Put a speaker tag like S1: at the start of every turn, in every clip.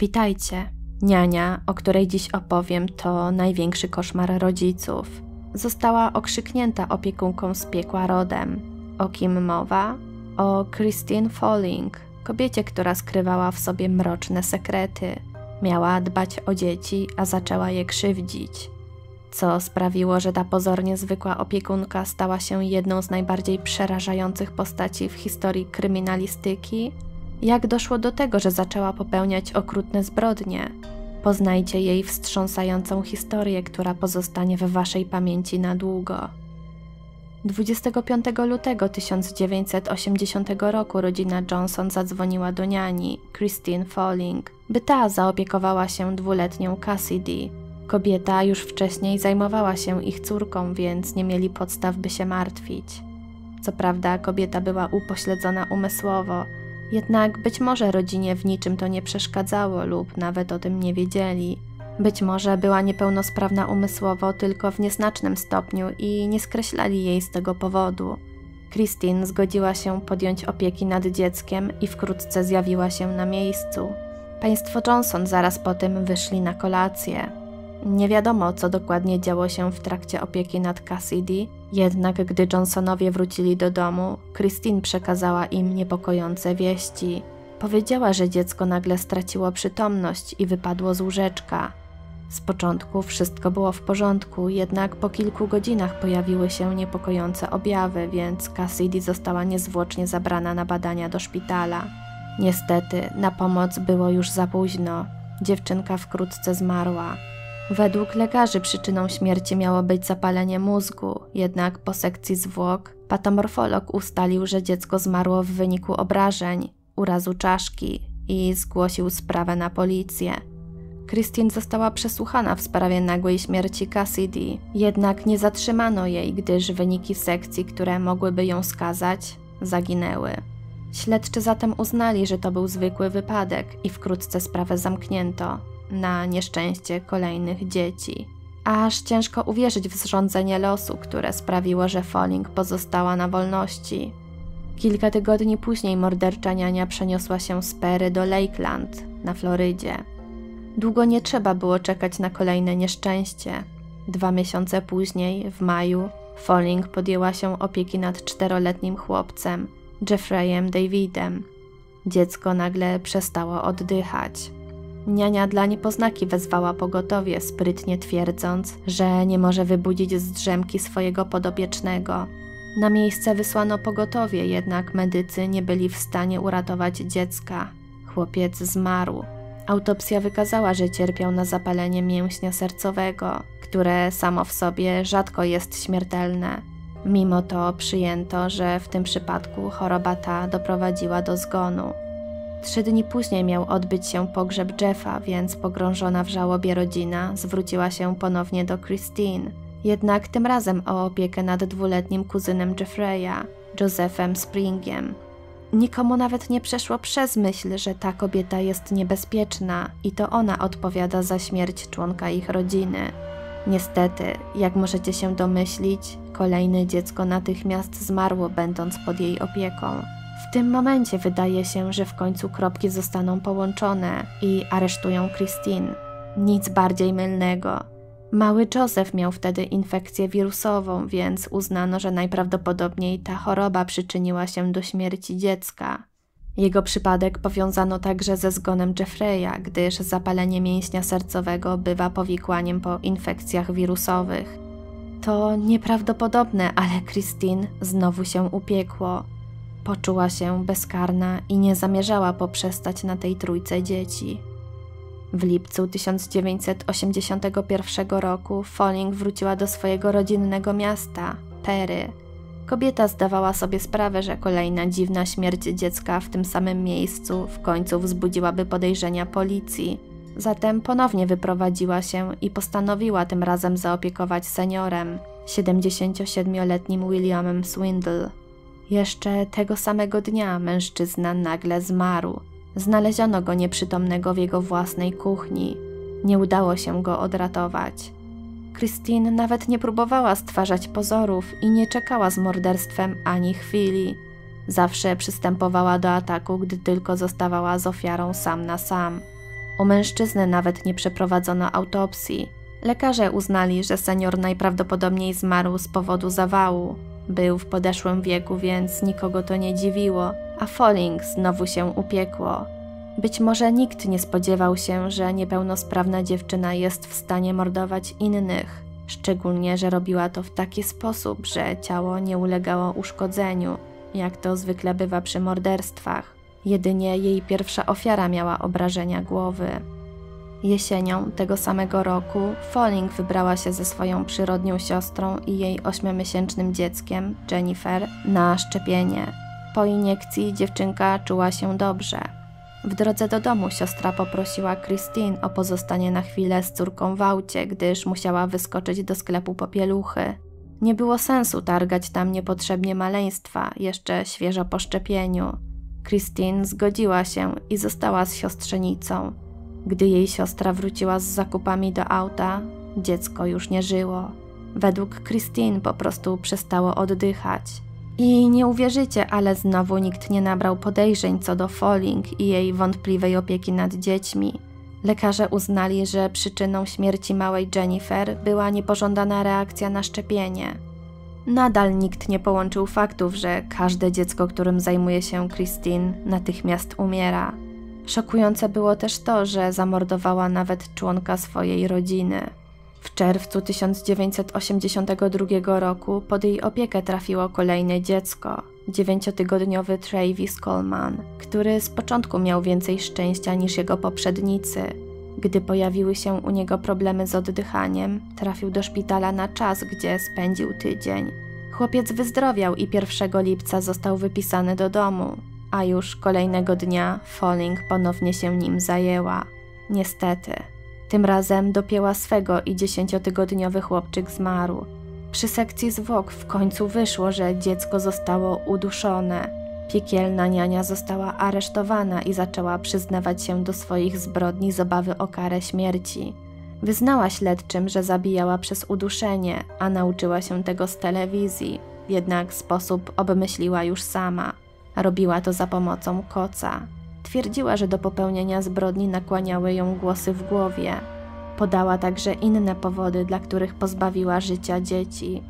S1: Witajcie. Niania, o której dziś opowiem, to największy koszmar rodziców. Została okrzyknięta opiekunką z piekła rodem. O kim mowa? O Christine Falling, kobiecie, która skrywała w sobie mroczne sekrety. Miała dbać o dzieci, a zaczęła je krzywdzić. Co sprawiło, że ta pozornie zwykła opiekunka stała się jedną z najbardziej przerażających postaci w historii kryminalistyki? Jak doszło do tego, że zaczęła popełniać okrutne zbrodnie? Poznajcie jej wstrząsającą historię, która pozostanie w waszej pamięci na długo. 25 lutego 1980 roku rodzina Johnson zadzwoniła do niani, Christine Falling, by ta zaopiekowała się dwuletnią Cassidy. Kobieta już wcześniej zajmowała się ich córką, więc nie mieli podstaw, by się martwić. Co prawda, kobieta była upośledzona umysłowo, jednak być może rodzinie w niczym to nie przeszkadzało lub nawet o tym nie wiedzieli. Być może była niepełnosprawna umysłowo tylko w nieznacznym stopniu i nie skreślali jej z tego powodu. Christine zgodziła się podjąć opieki nad dzieckiem i wkrótce zjawiła się na miejscu. Państwo Johnson zaraz po tym wyszli na kolację. Nie wiadomo, co dokładnie działo się w trakcie opieki nad Cassidy, jednak gdy Johnsonowie wrócili do domu, Christine przekazała im niepokojące wieści. Powiedziała, że dziecko nagle straciło przytomność i wypadło z łóżeczka. Z początku wszystko było w porządku, jednak po kilku godzinach pojawiły się niepokojące objawy, więc Cassidy została niezwłocznie zabrana na badania do szpitala. Niestety, na pomoc było już za późno. Dziewczynka wkrótce zmarła. Według lekarzy przyczyną śmierci miało być zapalenie mózgu, jednak po sekcji zwłok patomorfolog ustalił, że dziecko zmarło w wyniku obrażeń, urazu czaszki i zgłosił sprawę na policję. Christine została przesłuchana w sprawie nagłej śmierci Cassidy, jednak nie zatrzymano jej, gdyż wyniki sekcji, które mogłyby ją skazać, zaginęły. Śledczy zatem uznali, że to był zwykły wypadek i wkrótce sprawę zamknięto na nieszczęście kolejnych dzieci. Aż ciężko uwierzyć w zrządzenie losu, które sprawiło, że Falling pozostała na wolności. Kilka tygodni później mordercza niania przeniosła się z Pery do Lakeland na Florydzie. Długo nie trzeba było czekać na kolejne nieszczęście. Dwa miesiące później, w maju, Falling podjęła się opieki nad czteroletnim chłopcem, Jeffreyem Davidem. Dziecko nagle przestało oddychać. Niania dla niepoznaki wezwała pogotowie, sprytnie twierdząc, że nie może wybudzić z drzemki swojego podobiecznego. Na miejsce wysłano pogotowie, jednak medycy nie byli w stanie uratować dziecka. Chłopiec zmarł. Autopsja wykazała, że cierpiał na zapalenie mięśnia sercowego, które samo w sobie rzadko jest śmiertelne. Mimo to przyjęto, że w tym przypadku choroba ta doprowadziła do zgonu. Trzy dni później miał odbyć się pogrzeb Jeffa, więc pogrążona w żałobie rodzina zwróciła się ponownie do Christine. Jednak tym razem o opiekę nad dwuletnim kuzynem Jeffreya, Josephem Springiem. Nikomu nawet nie przeszło przez myśl, że ta kobieta jest niebezpieczna i to ona odpowiada za śmierć członka ich rodziny. Niestety, jak możecie się domyślić, kolejne dziecko natychmiast zmarło, będąc pod jej opieką. W tym momencie wydaje się, że w końcu kropki zostaną połączone i aresztują Christine. Nic bardziej mylnego. Mały Joseph miał wtedy infekcję wirusową, więc uznano, że najprawdopodobniej ta choroba przyczyniła się do śmierci dziecka. Jego przypadek powiązano także ze zgonem Jeffreya, gdyż zapalenie mięśnia sercowego bywa powikłaniem po infekcjach wirusowych. To nieprawdopodobne, ale Christine znowu się upiekło. Poczuła się bezkarna i nie zamierzała poprzestać na tej trójce dzieci. W lipcu 1981 roku Falling wróciła do swojego rodzinnego miasta, Perry. Kobieta zdawała sobie sprawę, że kolejna dziwna śmierć dziecka w tym samym miejscu w końcu wzbudziłaby podejrzenia policji. Zatem ponownie wyprowadziła się i postanowiła tym razem zaopiekować seniorem, 77-letnim Williamem Swindle. Jeszcze tego samego dnia mężczyzna nagle zmarł. Znaleziono go nieprzytomnego w jego własnej kuchni. Nie udało się go odratować. Christine nawet nie próbowała stwarzać pozorów i nie czekała z morderstwem ani chwili. Zawsze przystępowała do ataku, gdy tylko zostawała z ofiarą sam na sam. U mężczyzny nawet nie przeprowadzono autopsji. Lekarze uznali, że senior najprawdopodobniej zmarł z powodu zawału. Był w podeszłym wieku, więc nikogo to nie dziwiło, a Falling znowu się upiekło. Być może nikt nie spodziewał się, że niepełnosprawna dziewczyna jest w stanie mordować innych, szczególnie, że robiła to w taki sposób, że ciało nie ulegało uszkodzeniu, jak to zwykle bywa przy morderstwach. Jedynie jej pierwsza ofiara miała obrażenia głowy. Jesienią tego samego roku Falling wybrała się ze swoją przyrodnią siostrą i jej ośmiomiesięcznym dzieckiem, Jennifer, na szczepienie. Po iniekcji dziewczynka czuła się dobrze. W drodze do domu siostra poprosiła Christine o pozostanie na chwilę z córką w aucie, gdyż musiała wyskoczyć do sklepu po pieluchy. Nie było sensu targać tam niepotrzebnie maleństwa, jeszcze świeżo po szczepieniu. Christine zgodziła się i została z siostrzenicą. Gdy jej siostra wróciła z zakupami do auta, dziecko już nie żyło. Według Christine po prostu przestało oddychać. I nie uwierzycie, ale znowu nikt nie nabrał podejrzeń co do Falling i jej wątpliwej opieki nad dziećmi. Lekarze uznali, że przyczyną śmierci małej Jennifer była niepożądana reakcja na szczepienie. Nadal nikt nie połączył faktów, że każde dziecko, którym zajmuje się Christine, natychmiast umiera. Szokujące było też to, że zamordowała nawet członka swojej rodziny. W czerwcu 1982 roku pod jej opiekę trafiło kolejne dziecko, dziewięciotygodniowy Travis Coleman, który z początku miał więcej szczęścia niż jego poprzednicy. Gdy pojawiły się u niego problemy z oddychaniem, trafił do szpitala na czas, gdzie spędził tydzień. Chłopiec wyzdrowiał i 1 lipca został wypisany do domu, a już kolejnego dnia Falling ponownie się nim zajęła. Niestety, tym razem dopięła swego i dziesięciotygodniowy chłopczyk zmarł. Przy sekcji zwłok w końcu wyszło, że dziecko zostało uduszone. Piekielna niania została aresztowana i zaczęła przyznawać się do swoich zbrodni z obawy o karę śmierci. Wyznała śledczym, że zabijała przez uduszenie, a nauczyła się tego z telewizji, jednak sposób obmyśliła już sama. Robiła to za pomocą koca. Twierdziła, że do popełnienia zbrodni nakłaniały ją głosy w głowie. Podała także inne powody, dla których pozbawiła życia dzieci.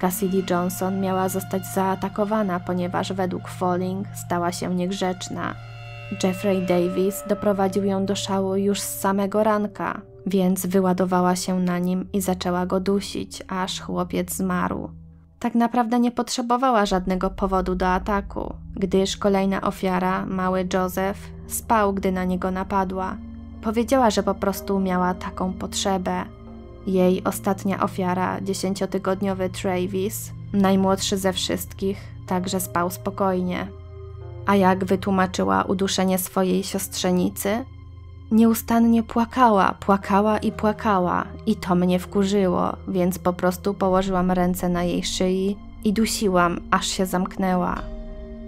S1: Cassidy Johnson miała zostać zaatakowana, ponieważ według Falling stała się niegrzeczna. Jeffrey Davis doprowadził ją do szału już z samego ranka, więc wyładowała się na nim i zaczęła go dusić, aż chłopiec zmarł. Tak naprawdę nie potrzebowała żadnego powodu do ataku, gdyż kolejna ofiara, mały Joseph, spał, gdy na niego napadła. Powiedziała, że po prostu miała taką potrzebę. Jej ostatnia ofiara, dziesięciotygodniowy Travis, najmłodszy ze wszystkich, także spał spokojnie. A jak wytłumaczyła uduszenie swojej siostrzenicy? Nieustannie płakała, płakała i płakała, i to mnie wkurzyło, więc po prostu położyłam ręce na jej szyi i dusiłam, aż się zamknęła.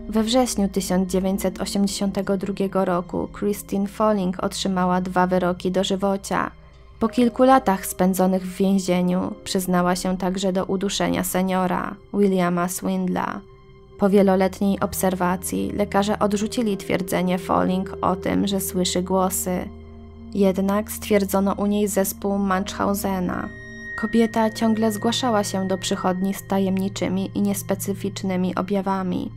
S1: We wrześniu 1982 roku Christine Falling otrzymała dwa wyroki dożywocia. Po kilku latach spędzonych w więzieniu przyznała się także do uduszenia seniora, Williama Swindla. Po wieloletniej obserwacji lekarze odrzucili twierdzenie Falling o tym, że słyszy głosy. Jednak stwierdzono u niej zespół Munchhausena. Kobieta ciągle zgłaszała się do przychodni z tajemniczymi i niespecyficznymi objawami.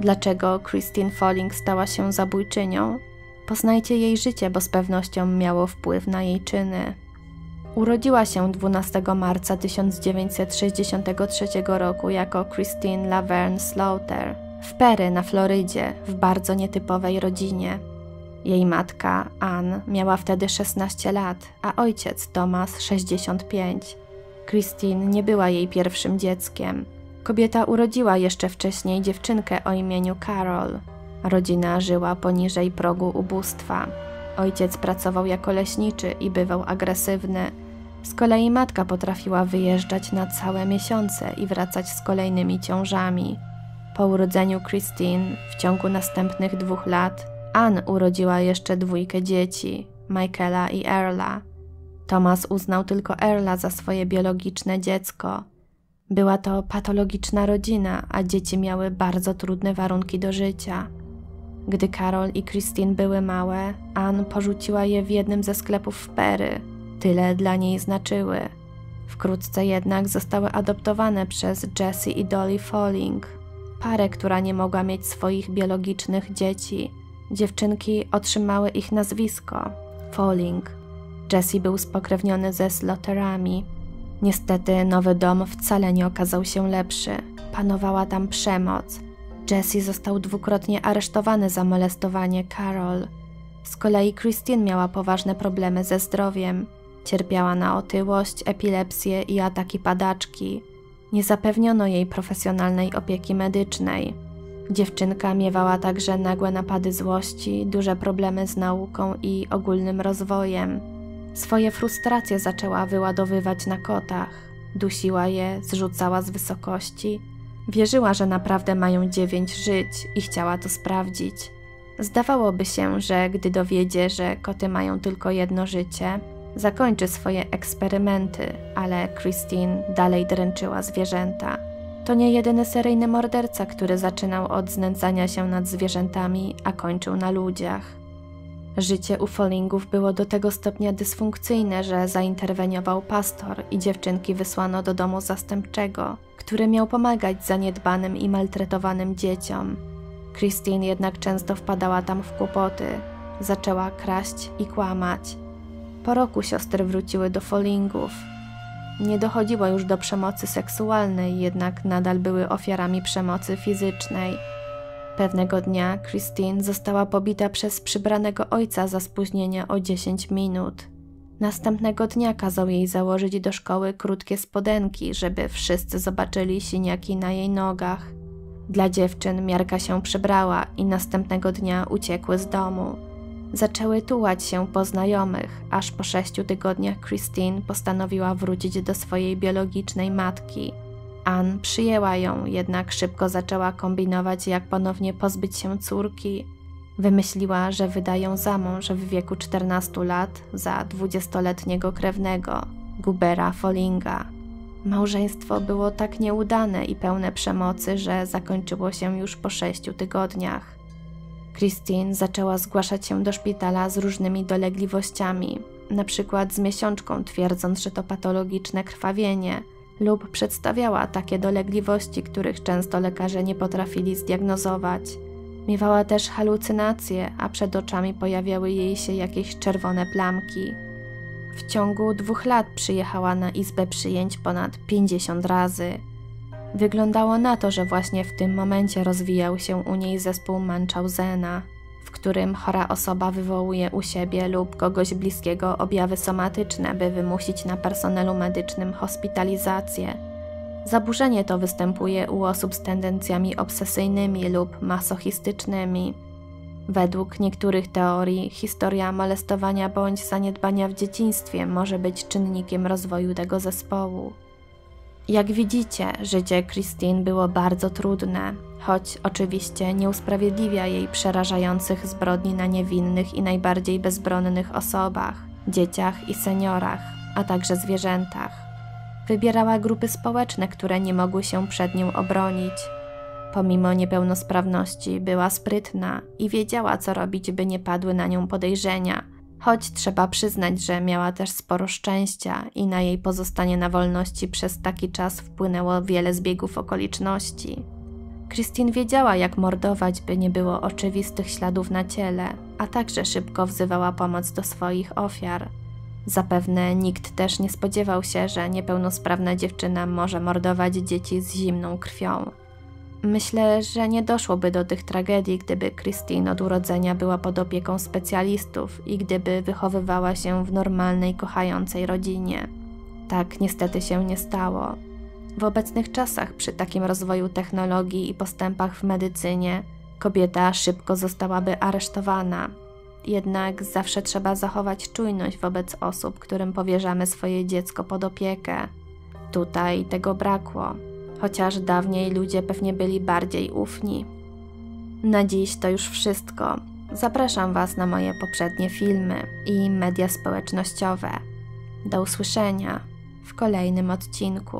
S1: Dlaczego Christine Falling stała się zabójczynią? Poznajcie jej życie, bo z pewnością miało wpływ na jej czyny. Urodziła się 12 marca 1963 roku jako Christine Laverne Slaughter w Perry na Florydzie, w bardzo nietypowej rodzinie. Jej matka, Ann, miała wtedy 16 lat, a ojciec, Thomas, 65. Christine nie była jej pierwszym dzieckiem. Kobieta urodziła jeszcze wcześniej dziewczynkę o imieniu Carol. Rodzina żyła poniżej progu ubóstwa. Ojciec pracował jako leśniczy i bywał agresywny. Z kolei matka potrafiła wyjeżdżać na całe miesiące i wracać z kolejnymi ciążami. Po urodzeniu Christine w ciągu następnych dwóch lat Ann urodziła jeszcze dwójkę dzieci, Michaela i Erla. Thomas uznał tylko Erla za swoje biologiczne dziecko. Była to patologiczna rodzina, a dzieci miały bardzo trudne warunki do życia. Gdy Carol i Christine były małe, Ann porzuciła je w jednym ze sklepów w Perry. Tyle dla niej znaczyły. Wkrótce jednak zostały adoptowane przez Jessie i Dolly Falling, parę, która nie mogła mieć swoich biologicznych dzieci. Dziewczynki otrzymały ich nazwisko Falling. Jessie był spokrewniony ze Slaughterami. Niestety nowy dom wcale nie okazał się lepszy. Panowała tam przemoc. Jesse został dwukrotnie aresztowany za molestowanie Carol. Z kolei Christine miała poważne problemy ze zdrowiem. Cierpiała na otyłość, epilepsję i ataki padaczki. Nie zapewniono jej profesjonalnej opieki medycznej. Dziewczynka miewała także nagłe napady złości, duże problemy z nauką i ogólnym rozwojem. Swoje frustracje zaczęła wyładowywać na kotach. Dusiła je, zrzucała z wysokości. Wierzyła, że naprawdę mają dziewięć żyć i chciała to sprawdzić. Zdawałoby się, że gdy dowiedzie, że koty mają tylko jedno życie, zakończy swoje eksperymenty, ale Christine dalej dręczyła zwierzęta. To nie jedyny seryjny morderca, który zaczynał od znęcania się nad zwierzętami, a kończył na ludziach. Życie u Follingów było do tego stopnia dysfunkcyjne, że zainterweniował pastor i dziewczynki wysłano do domu zastępczego, który miał pomagać zaniedbanym i maltretowanym dzieciom. Christine jednak często wpadała tam w kłopoty, zaczęła kraść i kłamać. Po roku siostry wróciły do Follingów. Nie dochodziło już do przemocy seksualnej, jednak nadal były ofiarami przemocy fizycznej. Pewnego dnia Christine została pobita przez przybranego ojca za spóźnienie o 10 minut. Następnego dnia kazał jej założyć do szkoły krótkie spodenki, żeby wszyscy zobaczyli siniaki na jej nogach. Dla dziewczyn miarka się przebrała i następnego dnia uciekły z domu. Zaczęły tułać się po znajomych, aż po sześciu tygodniach Christine postanowiła wrócić do swojej biologicznej matki. Ann przyjęła ją, jednak szybko zaczęła kombinować, jak ponownie pozbyć się córki. Wymyśliła, że wyda ją za mąż w wieku 14 lat za dwudziestoletniego krewnego, Gubera Follinga. Małżeństwo było tak nieudane i pełne przemocy, że zakończyło się już po sześciu tygodniach. Christine zaczęła zgłaszać się do szpitala z różnymi dolegliwościami, na przykład z miesiączką, twierdząc, że to patologiczne krwawienie, lub przedstawiała takie dolegliwości, których często lekarze nie potrafili zdiagnozować. Miewała też halucynacje, a przed oczami pojawiały jej się jakieś czerwone plamki. W ciągu dwóch lat przyjechała na izbę przyjęć ponad 50 razy. Wyglądało na to, że właśnie w tym momencie rozwijał się u niej zespół Munchausena, w którym chora osoba wywołuje u siebie lub kogoś bliskiego objawy somatyczne, by wymusić na personelu medycznym hospitalizację. Zaburzenie to występuje u osób z tendencjami obsesyjnymi lub masochistycznymi. Według niektórych teorii, historia molestowania bądź zaniedbania w dzieciństwie może być czynnikiem rozwoju tego zespołu. Jak widzicie, życie Christine było bardzo trudne, choć oczywiście nie usprawiedliwia jej przerażających zbrodni na niewinnych i najbardziej bezbronnych osobach, dzieciach i seniorach, a także zwierzętach. Wybierała grupy społeczne, które nie mogły się przed nią obronić. Pomimo niepełnosprawności była sprytna i wiedziała, co robić, by nie padły na nią podejrzenia – choć trzeba przyznać, że miała też sporo szczęścia i na jej pozostanie na wolności przez taki czas wpłynęło wiele zbiegów okoliczności. Christine wiedziała, jak mordować, by nie było oczywistych śladów na ciele, a także szybko wzywała pomoc do swoich ofiar. Zapewne nikt też nie spodziewał się, że niepełnosprawna dziewczyna może mordować dzieci z zimną krwią. Myślę, że nie doszłoby do tych tragedii, gdyby Christine od urodzenia była pod opieką specjalistów i gdyby wychowywała się w normalnej, kochającej rodzinie. Tak niestety się nie stało. W obecnych czasach, przy takim rozwoju technologii i postępach w medycynie, kobieta szybko zostałaby aresztowana. Jednak zawsze trzeba zachować czujność wobec osób, którym powierzamy swoje dziecko pod opiekę. Tutaj tego brakło chociaż dawniej ludzie pewnie byli bardziej ufni. Na dziś to już wszystko. Zapraszam Was na moje poprzednie filmy i media społecznościowe. Do usłyszenia w kolejnym odcinku.